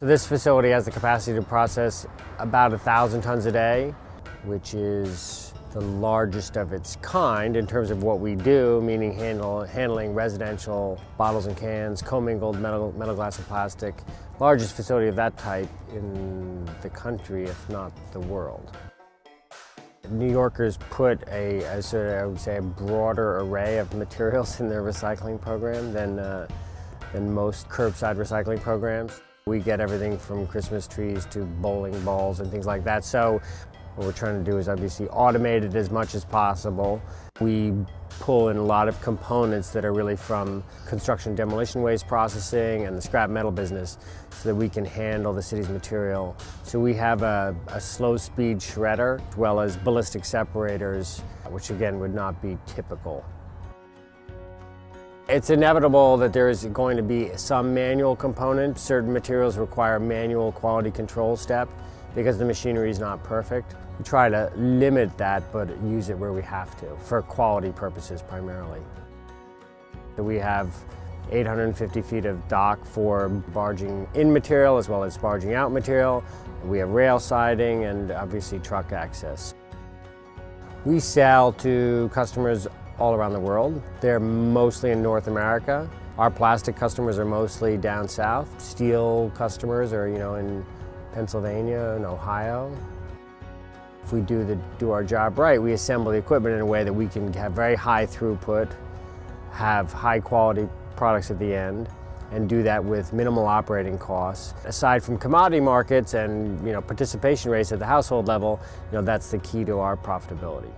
This facility has the capacity to process about a thousand tons a day, which is the largest of its kind in terms of what we do, meaning handle, handling residential bottles and cans, commingled metal, metal, glass, and plastic. Largest facility of that type in the country, if not the world. New Yorkers put a, a sort of, I would say, a broader array of materials in their recycling program than, uh, than most curbside recycling programs. We get everything from Christmas trees to bowling balls and things like that. So what we're trying to do is obviously automate it as much as possible. We pull in a lot of components that are really from construction demolition waste processing and the scrap metal business so that we can handle the city's material. So we have a, a slow speed shredder as well as ballistic separators, which again would not be typical. It's inevitable that there is going to be some manual component. Certain materials require manual quality control step because the machinery is not perfect. We try to limit that, but use it where we have to, for quality purposes primarily. We have 850 feet of dock for barging in material as well as barging out material. We have rail siding and obviously truck access. We sell to customers all around the world. They're mostly in North America. Our plastic customers are mostly down south. Steel customers are, you know, in Pennsylvania and Ohio. If we do, the, do our job right, we assemble the equipment in a way that we can have very high throughput, have high quality products at the end, and do that with minimal operating costs. Aside from commodity markets and you know, participation rates at the household level, you know, that's the key to our profitability.